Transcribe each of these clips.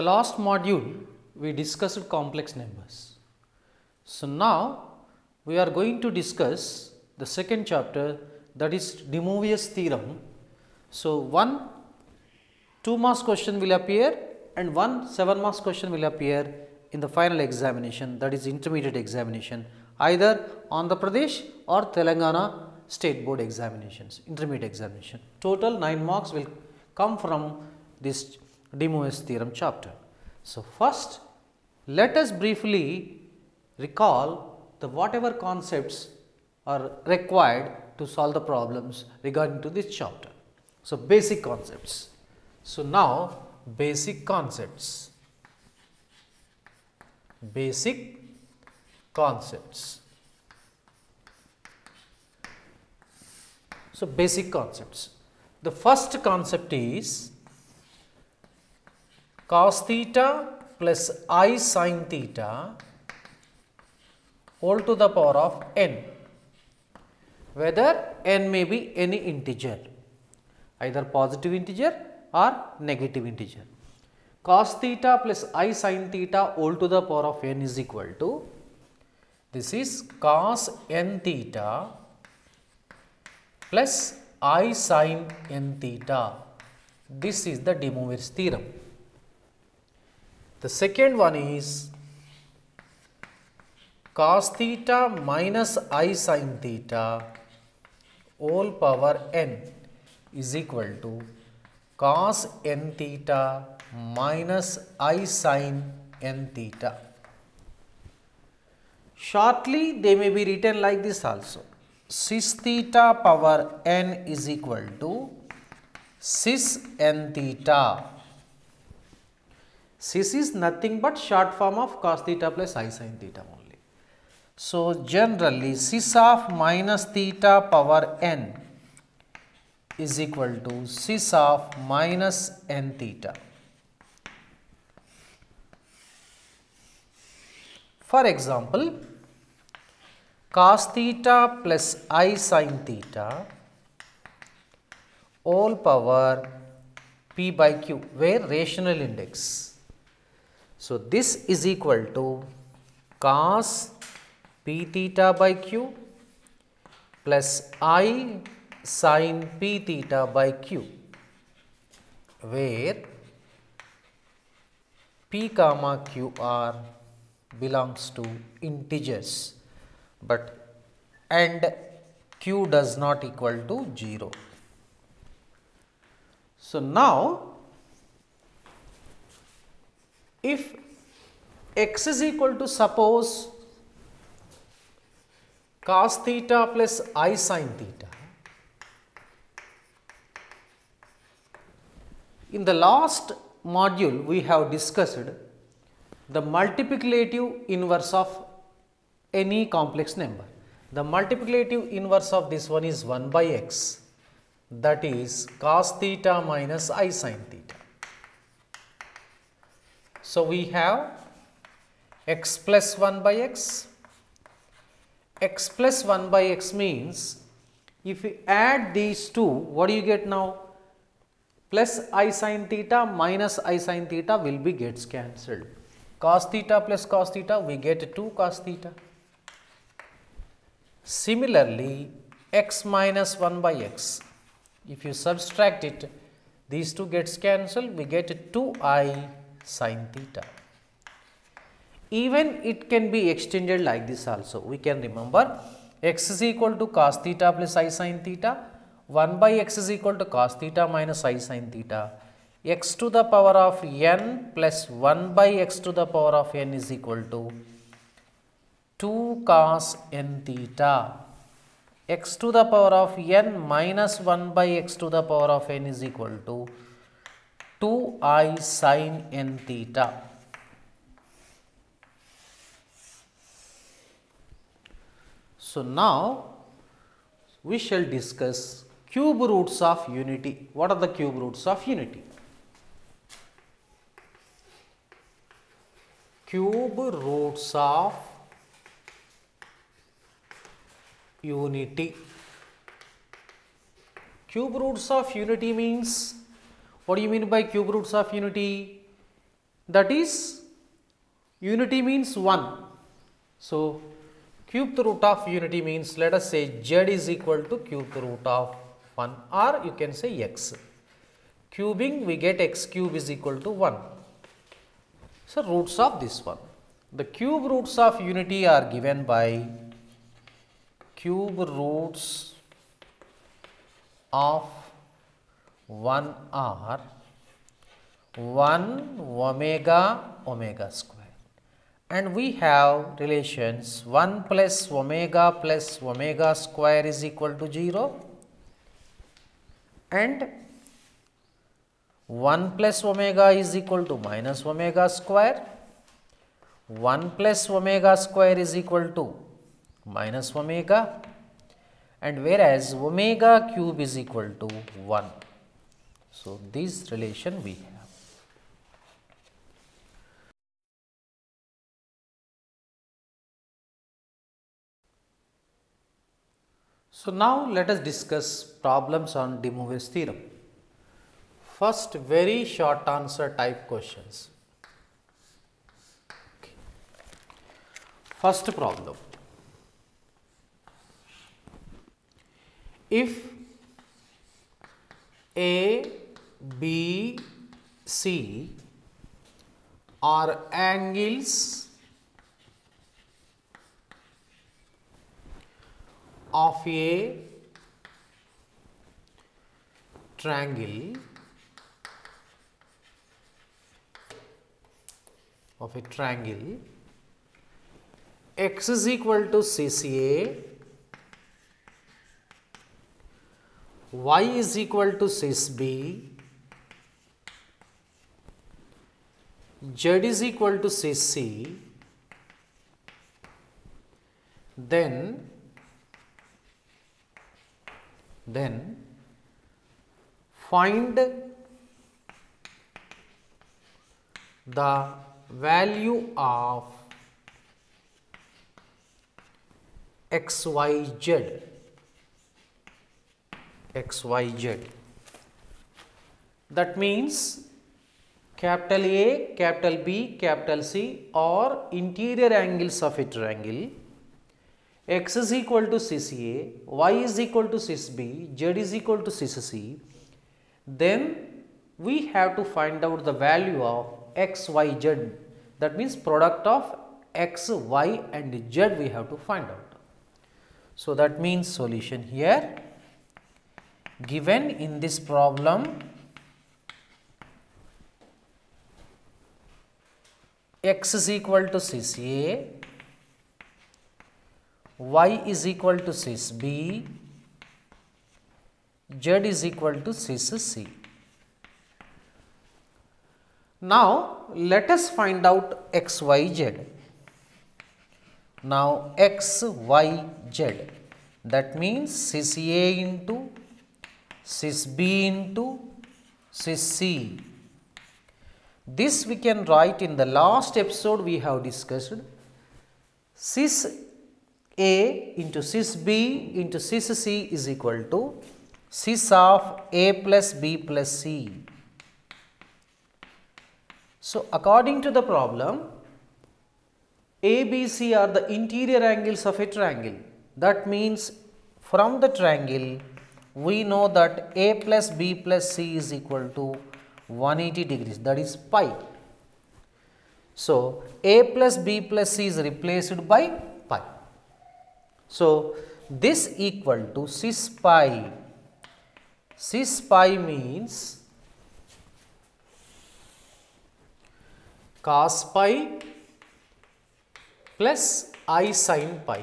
the last module we discussed complex numbers. So now we are going to discuss the second chapter that is De Moivre's theorem. So one 2 marks question will appear and one 7 marks question will appear in the final examination that is intermediate examination either Andhra Pradesh or Telangana state board examinations intermediate examination. Total 9 marks will come from this De Moivre's theorem chapter. So first let us briefly recall the whatever concepts are required to solve the problems regarding to this chapter. So basic concepts. So now basic concepts. Basic concepts. So basic concepts. The first concept is cos theta plus i sin theta all to the power of n whether n may be any integer either positive integer or negative integer. Cos theta plus i sin theta all to the power of n is equal to this is cos n theta plus i sin n theta. This is the De Moivre's theorem. The second one is cos theta minus i sin theta all power n is equal to cos n theta minus i sin n theta. Shortly they may be written like this also cis theta power n is equal to cis n theta. Cis is nothing but short form of cos theta plus i sin theta only. So, generally cis of minus theta power n is equal to cis of minus n theta. For example, cos theta plus i sin theta all power p by q where rational index. So, this is equal to cos p theta by q plus i sin p theta by q where p comma q r belongs to integers but and q does not equal to 0. So, now if x is equal to suppose cos theta plus i sin theta in the last module we have discussed the multiplicative inverse of any complex number. The multiplicative inverse of this one is 1 by x that is cos theta minus i sin theta. So, we have x plus 1 by x, x plus 1 by x means if we add these two what do you get now? Plus i sin theta minus i sin theta will be gets cancelled. Cos theta plus cos theta we get 2 cos theta. Similarly, x minus 1 by x, if you subtract it, these two gets cancelled, we get 2i sin theta. Even it can be extended like this also. We can remember x is equal to cos theta plus i sin theta, 1 by x is equal to cos theta minus i sin theta, x to the power of n plus 1 by x to the power of n is equal to 2 cos n theta x to the power of n minus 1 by x to the power of n is equal to 2i sin n theta. So, now we shall discuss cube roots of unity. What are the cube roots of unity? Cube roots of unity. Cube roots of unity means what do you mean by cube roots of unity? that is unity means 1. So, cube root of unity means let us say z is equal to cube root of 1 or you can say x. Cubing we get x cube is equal to 1. So, roots of this one. The cube roots of unity are given by cube roots of 1 r 1 omega omega square. And we have relations 1 plus omega plus omega square is equal to 0 and 1 plus omega is equal to minus omega square. 1 plus omega square is equal to minus omega. And whereas omega cube is equal to 1. So, this relation we have. So, now let us discuss problems on De Moivre's theorem. First very short answer type questions. First problem. If A, B, C are angles of a triangle of a triangle. X is equal to cis A, y is equal to cis B, z is equal to cis C, then then find the value of x y z x y z. That means capital A, capital B, capital C or interior angles of a triangle. X is equal to cis A, y is equal to cis B, z is equal to cis C, then we have to find out the value of x, y, z. That means product of x, y and z we have to find out. So, that means solution here given in this problem x is equal to cis A y is equal to cis B, z is equal to cis C. Now, let us find out x, y, z. Now, x, y, z that means cis A into cis B into cis C. This we can write in the last episode we have discussed cis a into cis B into cis C is equal to cis of A plus B plus C. So, according to the problem, A, B, C are the interior angles of a triangle. That means from the triangle, we know that A plus B plus C is equal to 180 degrees that is pi. So, A plus B plus C is replaced by pi. so, this equal to cis pi. Cis pi means cos pi plus i sin pi.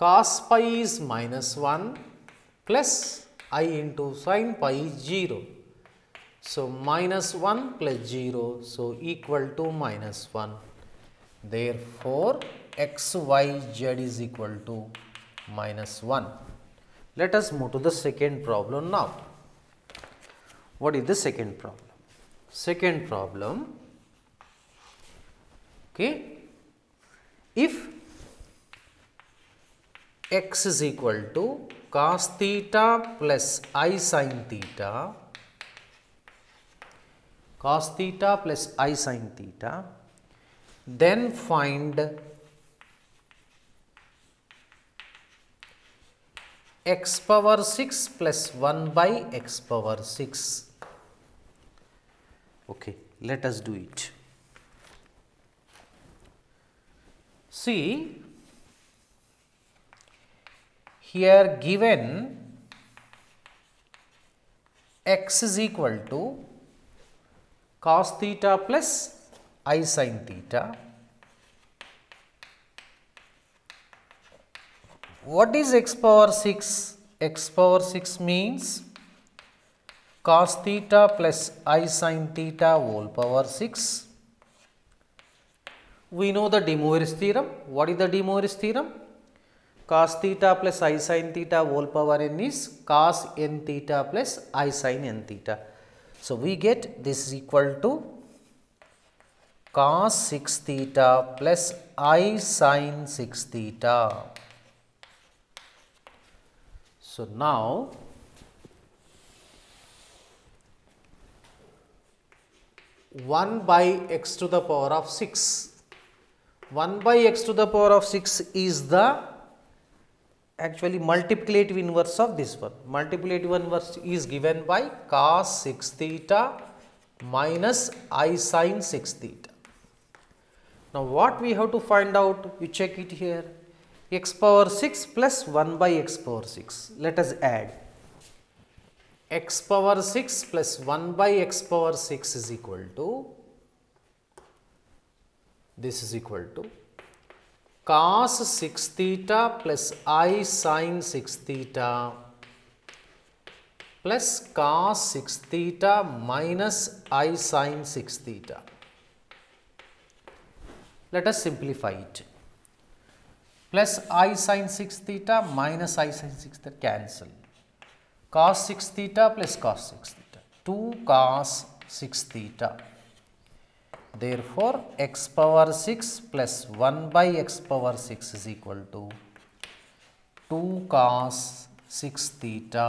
Cos pi is minus 1 plus i into sin pi is 0. So, minus 1 plus 0. So, equal to minus 1. Therefore, x, y, z is equal to minus 1. Let us move to the second problem now. What is the second problem? Second problem, okay, if x is equal to cos theta plus i sin theta cos theta plus i sin theta. Then find x power 6 plus 1 by x power 6. Okay, let us do it. See, here given x is equal to cos theta plus i sin theta. What is x power 6? x power 6 means cos theta plus i sin theta whole power 6. We know the De Moivre's theorem. What is the De Moivre's theorem? Cos theta plus i sin theta whole power n is cos n theta plus i sin n theta. So, we get this is equal to cos 6 theta plus i sin 6 theta. So, now one by x to the power of 6. 1 by x to the power of 6 is the actually multiplicative inverse of this one. Multiplicative inverse is given by cos 6 theta minus i sin 6 theta. Now, what we have to find out? You check it here x power 6 plus 1 by x power 6. Let us add x power 6 plus 1 by x power 6 is equal to this is equal to cos 6 theta plus i sin 6 theta plus cos 6 theta minus i sin 6 theta. Let us simplify it. Plus i sin 6 theta minus i sin 6 theta cancel. Cos 6 theta plus cos 6 theta. 2 cos 6 theta Therefore, x power 6 plus 1 by x power 6 is equal to 2 cos 6 theta